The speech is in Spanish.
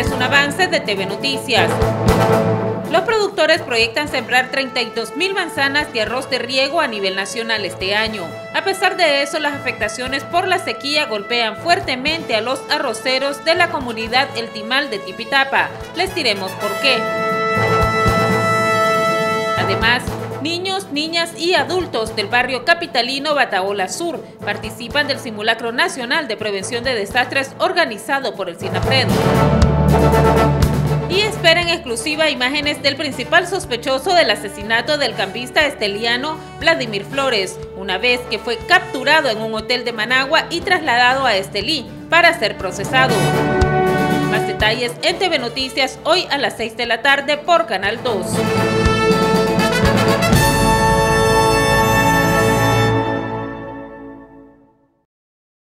alcance de TV Noticias. Los productores proyectan sembrar 32 mil manzanas de arroz de riego a nivel nacional este año. A pesar de eso, las afectaciones por la sequía golpean fuertemente a los arroceros de la comunidad El Timal de Tipitapa. Les diremos por qué. Además, niños, niñas y adultos del barrio capitalino Bataola Sur participan del simulacro nacional de prevención de desastres organizado por el SINAPRED. Y esperan exclusiva imágenes del principal sospechoso del asesinato del campista esteliano Vladimir Flores, una vez que fue capturado en un hotel de Managua y trasladado a Estelí para ser procesado. Más detalles en TV Noticias hoy a las 6 de la tarde por Canal 2.